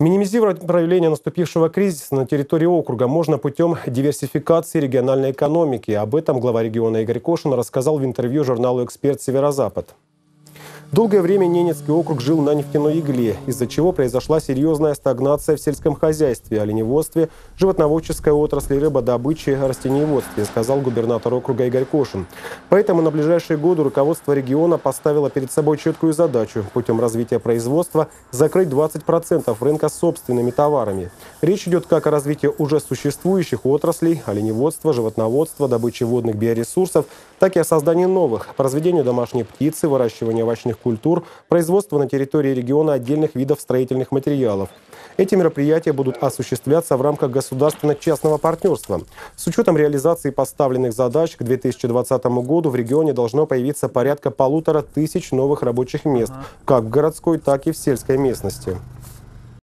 Минимизировать проявление наступившего кризиса на территории округа можно путем диверсификации региональной экономики. Об этом глава региона Игорь Кошин рассказал в интервью журналу «Эксперт Северо-Запад». Долгое время Ненецкий округ жил на нефтяной игле, из-за чего произошла серьезная стагнация в сельском хозяйстве, оленеводстве, животноводческой отрасли, рыбодобыче, растениеводстве, сказал губернатор округа Игорь Кошин. Поэтому на ближайшие годы руководство региона поставило перед собой четкую задачу путем развития производства закрыть 20% рынка собственными товарами. Речь идет как о развитии уже существующих отраслей – оленеводства, животноводства, добычи водных биоресурсов, так и о создании новых – по разведению домашней птицы, выращиванию овощных культур, производство на территории региона отдельных видов строительных материалов. Эти мероприятия будут осуществляться в рамках государственно-частного партнерства. С учетом реализации поставленных задач к 2020 году в регионе должно появиться порядка полутора тысяч новых рабочих мест, как в городской, так и в сельской местности.